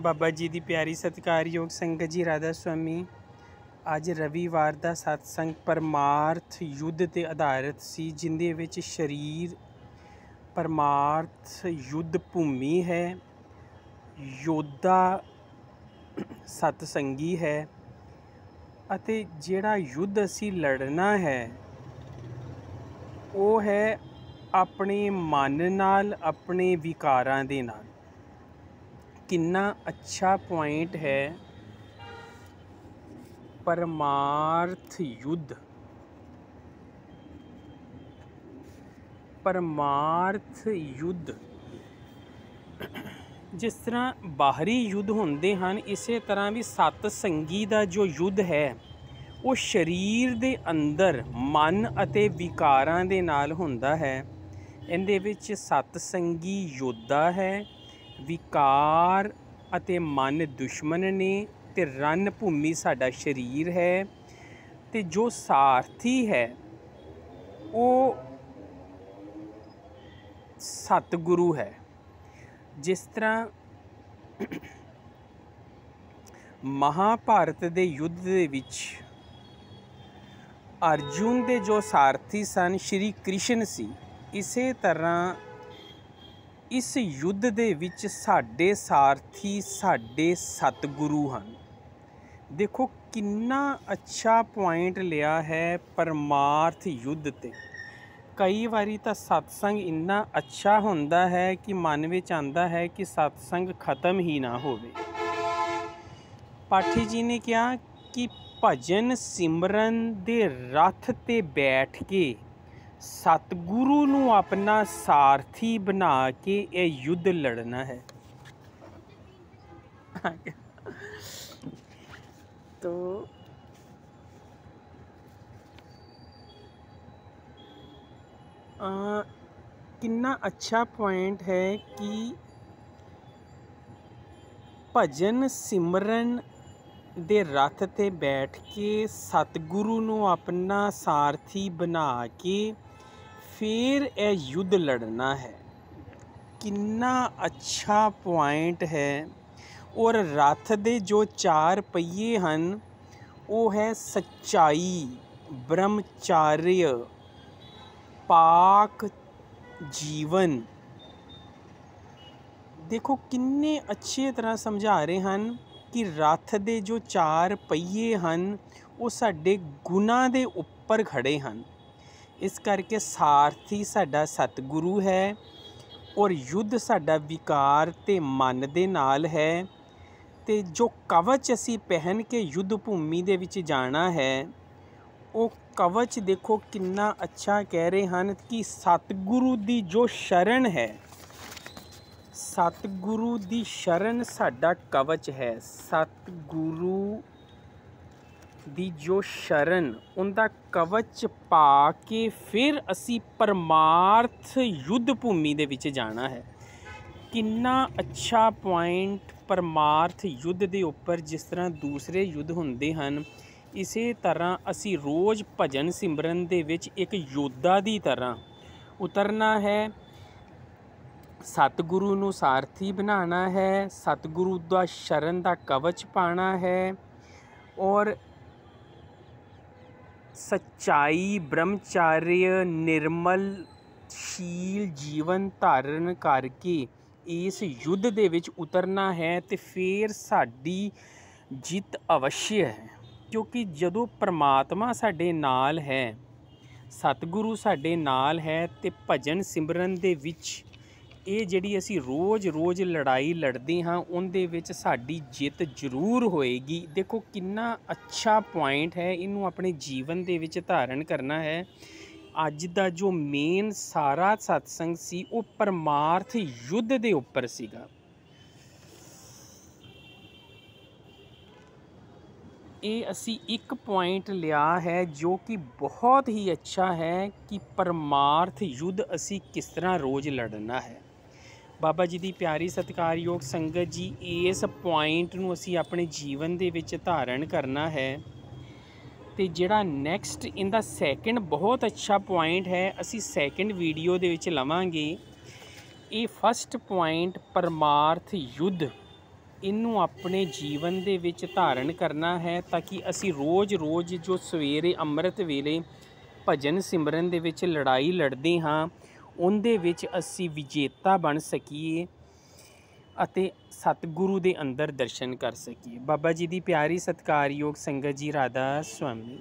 ਬਾਬਾ ਜੀ ਦੀ ਪਿਆਰੀ ਸਤਿਕਾਰਯੋਗ ਸੰਗਤ ਜੀ, ਰਾਧਾ ਸੁਆਮੀ, ਅੱਜ ਰਵੀਵਾਰ ਦਾ ਸਤਸੰਗ ਪਰਮਾਰਥ ਯੁੱਧ ਤੇ ਆਧਾਰਿਤ ਸੀ, ਜਿੰਦੇ ਵਿੱਚ ਸ਼ਰੀਰ ਪਰਮਾਰਥ ਯੁੱਧ ਭੂਮੀ ਹੈ, ਯੋਧਾ ਸਤਸੰਗੀ ਹੈ ਅਤੇ ਜਿਹੜਾ ਯੁੱਧ ਅਸੀਂ ਲੜਨਾ ਹੈ, ਉਹ ਹੈ ਆਪਣੇ ਮਨ ਨਾਲ, ਆਪਣੇ ਵਿਕਾਰਾਂ ਦੇ ਨਾਲ। ਕਿੰਨਾ ਅੱਛਾ ਪੁਆਇੰਟ ਹੈ ਪਰਮਾਰਥ ਯੁੱਧ। ਪਰਮਾਰਥ ਯੁੱਧ। ਜਿਸ ਤਰ੍ਹਾਂ ਬਾਹਰੀ ਯੁੱਧ ਹੁੰਦੇ ਹਨ, ਇਸੇ ਤਰ੍ਹਾਂ ਵੀ ਸਤ ਸੰਗੀ ਦਾ ਜੋ ਯੁੱਧ ਹੈ, ਉਹ ਸਰੀਰ ਦੇ ਅੰਦਰ ਮਨ ਅਤੇ ਵਿਕਾਰਾਂ ਦੇ ਨਾਲ ਹੁੰਦਾ ਹੈ। ਇਹਦੇ ਵਿੱਚ ਸਤ ਸੰਗੀ ਯੋਧਾ ਹੈ ਵਿਕਾਰ ਅਤੇ ਮਨ ਦੁਸ਼ਮਣ ਨੇ ਤੇ ਰਨ ਭੂਮੀ ਸਾਡਾ ਸਰੀਰ ਹੈ ਤੇ ਜੋ ਸਾਰਥੀ ਹੈ, ਉਹ ਸਤਿਗੁਰੂ ਹੈ। ਜਿਸ ਤਰ੍ਹਾਂ ਮਹਾਭਾਰਤ ਦੇ ਯੁੱਧ ਦੇ ਵਿੱਚ ਅਰਜੁਨ ਦੇ ਜੋ ਸਾਰਥੀ ਸਨ, ਸ਼੍ਰੀ ਕ੍ਰਿਸ਼ਨ ਸੀ, ਇਸੇ ਤਰ੍ਹਾਂ ਇਸ ਯੁੱਧ ਦੇ ਵਿੱਚ ਸਾਡੇ ਸਾਰਥੀ, ਸਾਡੇ ਸਤਿਗੁਰੂ ਹਨ। ਦੇਖੋ ਕਿੰਨਾ ਅੱਛਾ ਪੁਆਇੰਟ ਲਿਆ ਹੈ ਪਰਮਾਰਥ ਯੁੱਧ ਤੇ। ਕਈ ਵਾਰੀ ਤਾਂ ਸਤਸੰਗ ਇੰਨਾ ਅੱਛਾ ਹੁੰਦਾ ਹੈ ਕਿ ਮਨ ਵਿੱਚ ਆਂਦਾ ਹੈ ਕਿ ਸਤਸੰਗ ਖਤਮ ਹੀ ਨਾ ਹੋਵੇ। ਪਾਠੀ ਜੀ ਨੇ ਕਿਹਾ ਕਿ ਭਜਨ ਸਿਮਰਨ ਦੇ ਰਥ ਤੇ ਬੈਠ ਕੇ ਸਤਿਗੁਰੂ ਨੂੰ ਆਪਣਾ ਸਾਰਥੀ ਬਣਾ ਕੇ ਇਹ ਯੁੱਧ ਲੜਨਾ ਹੈ। ਤੋ ਆ ਕਿੰਨਾ ਅੱਛਾ ਪੁਆਇੰਟ ਹੈ ਕਿ ਭਜਨ ਸਿਮਰਨ ਦੇ ਰਥ ਤੇ ਬੈਠ ਕੇ ਸਤਿਗੁਰੂ ਨੂੰ ਆਪਣਾ ਸਾਰਥੀ ਬਣਾ ਕੇ ਫਿਰ ਇਹ ਯੁੱਧ ਲੜਨਾ ਹੈ ਕਿੰਨਾ ਅੱਛਾ ਪੁਆਇੰਟ ਹੈ ਔਰ ਰੱਥ ਦੇ ਜੋ ਚਾਰ ਪਹੀਏ ਹਨ ਉਹ ਹੈ ਸੱਚਾਈ ਬ੍ਰਹਮਚਾਰਯ ਪਾਕ ਜੀਵਨ ਦੇਖੋ ਕਿੰਨੇ ਅੱਛੇ ਤਰ੍ਹਾਂ ਸਮਝਾ ਰਹੇ ਹਨ ਕਿ ਰੱਥ ਦੇ ਜੋ ਚਾਰ ਪਹੀਏ ਹਨ ਉਹ ਸਾਡੇ ਗੁਨਾ ਦੇ ਉੱਪਰ ਖੜੇ ਹਨ ਇਸ ਕਰਕੇ ਸਾਰਥੀ ਸਾਡਾ ਸਤਿਗੁਰੂ ਹੈ ਔਰ ਯੁੱਧ ਸਾਡਾ ਵਿਕਾਰ ਤੇ ਮਨ ਦੇ ਨਾਲ ਹੈ ਤੇ ਜੋ ਕਵਚ ਅਸੀਂ ਪਹਿਨ ਕੇ ਯੁੱਧ ਭੂਮੀ ਦੇ ਵਿੱਚ ਜਾਣਾ ਹੈ, ਉਹ ਕਵਚ ਦੇਖੋ ਕਿੰਨਾ ਅੱਛਾ ਕਹਿ ਰਹੇ ਹਨ ਕਿ ਸਤਿਗੁਰੂ ਦੀ ਜੋ ਸ਼ਰਨ ਹੈ, ਸਤਿਗੁਰੂ ਦੀ ਸ਼ਰਨ ਸਾਡਾ ਕਵਚ ਹੈ, ਸਤਿਗੁਰੂ ਦੀ ਜੋ ਸ਼ਰਨ, ਉਹਦਾ ਕਵਚ ਪਾ ਕੇ ਫਿਰ ਅਸੀਂ ਪਰਮਾਰਥ ਯੁੱਧ ਭੂਮੀ ਦੇ ਵਿੱਚ ਜਾਣਾ ਹੈ। ਕਿੰਨਾ ਅੱਛਾ ਪੁਆਇੰਟ ਪਰਮਾਰਥ ਯੁੱਧ ਦੇ ਉੱਪਰ ਜਿਸ ਤਰ੍ਹਾਂ ਦੂਸਰੇ ਯੁੱਧ ਹੁੰਦੇ ਹਨ, ਇਸੇ ਤਰ੍ਹਾਂ ਅਸੀਂ ਰੋਜ਼ ਭਜਨ ਸਿਮਰਨ ਦੇ ਵਿੱਚ ਇੱਕ ਯੋਧਾ ਦੀ ਤਰ੍ਹਾਂ ਉਤਰਨਾ ਹੈ। ਸਤਿਗੁਰੂ ਨੂੰ ਸਾਰਥੀ ਬਣਾਉਣਾ ਹੈ, ਸਤਿਗੁਰੂ ਦਾ ਸ਼ਰਨ ਦਾ ਕਵਚ ਪਾਣਾ ਹੈ ਔਰ ਸੱਚਾਈ ਬ੍ਰਹਮਚਾਰਯ ਨਿਰਮਲ ਸ਼ੀਲ ਜੀਵਨ ਧਾਰਨ ਕਰਕੇ ਇਸ ਯੁੱਧ ਦੇ ਵਿੱਚ ਉਤਰਨਾ ਹੈ ਤੇ ਫਿਰ ਸਾਡੀ ਜਿੱਤ ਅਵਸ਼ਯ ਹੈ। ਕਿਉਂਕਿ ਜਦੋਂ ਪ੍ਰਮਾਤਮਾ ਸਾਡੇ ਨਾਲ ਹੈ, ਸਤਿਗੁਰੂ ਸਾਡੇ ਨਾਲ ਹੈ ਤੇ ਭਜਨ ਸਿਮਰਨ ਦੇ ਵਿੱਚ ਇਹ ਜਿਹੜੀ ਅਸੀਂ ਰੋਜ਼-ਰੋਜ਼ ਲੜਾਈ ਲੜਦੇ ਹਾਂ, ਉਹਦੇ ਵਿੱਚ ਸਾਡੀ ਜਿੱਤ ਜ਼ਰੂਰ ਹੋਏਗੀ। ਦੇਖੋ ਕਿੰਨਾ ਅੱਛਾ ਪੁਆਇੰਟ ਹੈ, ਇਹਨੂੰ ਆਪਣੇ ਜੀਵਨ ਦੇ ਵਿੱਚ ਧਾਰਨ ਕਰਨਾ ਹੈ। ਅੱਜ ਦਾ ਜੋ ਮੇਨ ਸਾਰਾ ਸਤਸੰਗ ਸੀ, ਉਹ ਪਰਮਾਰਥ ਯੁੱਧ ਦੇ ਉੱਪਰ ਸੀਗਾ। ਇਹ ਅਸੀਂ ਇੱਕ ਪੁਆਇੰਟ ਲਿਆ ਹੈ, ਜੋ ਕਿ ਬਹੁਤ ਹੀ ਅੱਛਾ ਹੈ ਕਿ ਪਰਮਾਰਥ ਯੁੱਧ ਅਸੀਂ ਕਿਸ ਤਰ੍ਹਾਂ ਰੋਜ਼ ਲੜਨਾ ਹੈ। ਬਾਬਾ ਜੀ ਦੀ ਪਿਆਰੀ ਸਤਿਕਾਰਯੋਗ ਸੰਗਤ ਜੀ, ਇਸ ਪੁਆਇੰਟ ਨੂੰ ਅਸੀਂ ਆਪਣੇ ਜੀਵਨ ਦੇ ਵਿੱਚ ਧਾਰਨ ਕਰਨਾ ਹੈ। ਤੇ ਜਿਹੜਾ ਨੈਕਸਟ ਇਹਦਾ ਸੈਕਿੰਡ ਬਹੁਤ ਅੱਛਾ ਪੁਆਇੰਟ ਹੈ, ਅਸੀਂ ਸੈਕਿੰਡ ਵੀਡੀਓ ਦੇ ਵਿੱਚ ਲਵਾਂਗੇ। ਇਹ ਫਸਟ ਪੁਆਇੰਟ ਪਰਮਾਰਥ ਯੁੱਧ। ਇਹਨੂੰ ਆਪਣੇ ਜੀਵਨ ਦੇ ਵਿੱਚ ਧਾਰਨ ਕਰਨਾ ਹੈ ਤਾਂ ਕਿ ਅਸੀਂ ਰੋਜ਼-ਰੋਜ਼ ਜੋ ਸਵੇਰੇ ਅੰਮ੍ਰਿਤ ਵੇਲੇ ਭਜਨ ਸਿਮਰਨ ਦੇ ਵਿੱਚ ਲੜਾਈ ਲੜਦੇ ਹਾਂ ਉਹਦੇ ਵਿੱਚ ਅਸੀਂ ਵਿਜੇਤਾ ਬਣ ਸਕੀਏ ਅਤੇ ਸਤਿਗੁਰੂ ਦੇ ਅੰਦਰ ਦਰਸ਼ਨ ਕਰ ਸਕੀਏ। ਬਾਬਾ ਜੀ ਦੀ ਪਿਆਰੀ ਸਤਿਕਾਰਯੋਗ ਸੰਗਤ ਜੀ ਰਾਧਾ ਸੁਆਮੀ